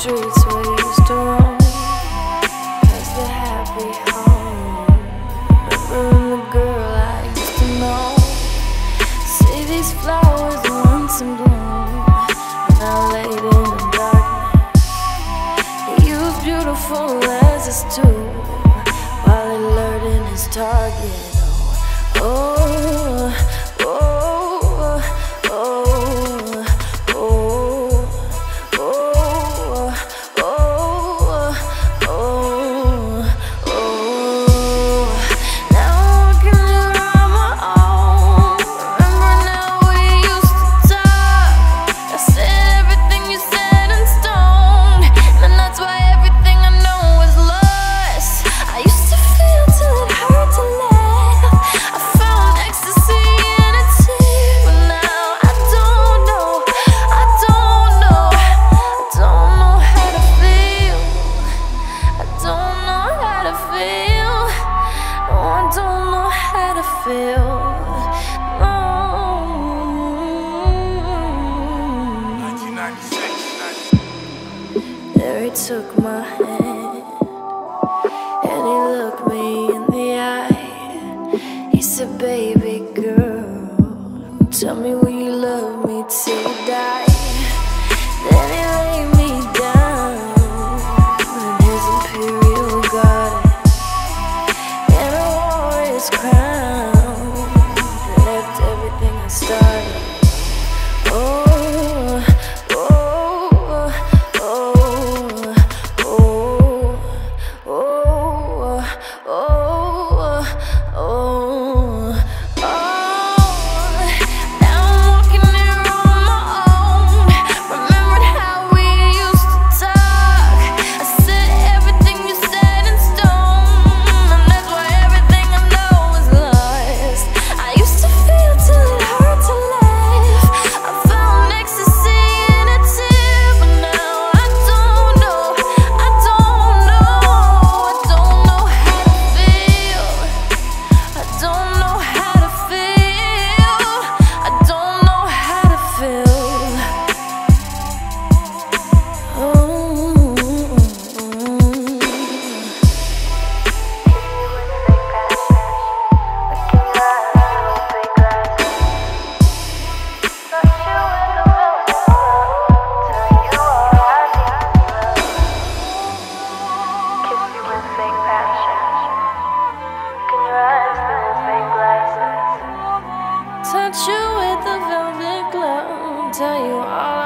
streets we used to roam Past the happy home. Remembering the girl I used to know. See these flowers once in bloom. Now laid in the darkness. You're beautiful as a stew While alerting his target. Oh feel. Mm. No. 1996. There he took my hand and he looked me in the eye. He said, Baby girl, tell me will you love me till you die? tell you all